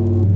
you.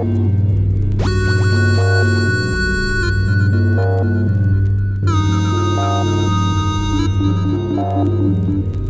Thank you.